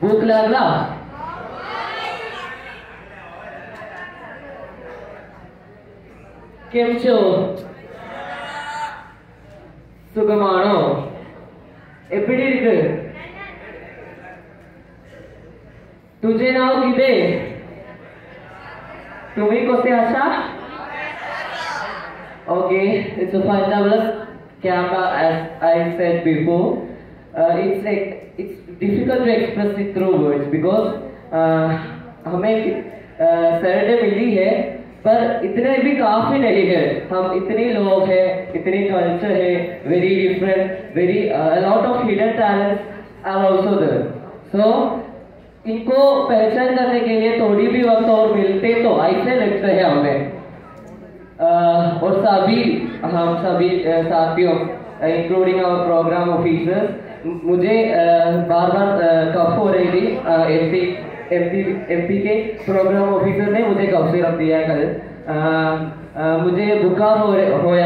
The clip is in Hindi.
भूख लग रहा? કેમ છો சுகமானோ எப்படி இருக்கு तुझे नाव किदे तुम्ही कसे आशा ओके इट्स अ फ़ायदा plus Campa as I set before it's like it's difficult to express it through words because uh, हमें सैटरडे मिली है पर इतने भी काफ़ी नहीं है। हम इतने लोग हैं इतनी कल्चर है very different very lot of hidden talents are also there so इनको पहचान करने के लिए थोड़ी भी वक्त और मिलते तो ऐसे लगते हैं हमें। Uh, और सभी हम सभी uh, साथियों इंक्लूडिंग आवर प्रोग्राम ऑफिसर्स मुझे बार बार कफ हो रही थी M P M P M P के प्रोग्राम ऑफिसर ने मुझे कफ रख दिया कल। uh, uh, मुझे बुखार हो होया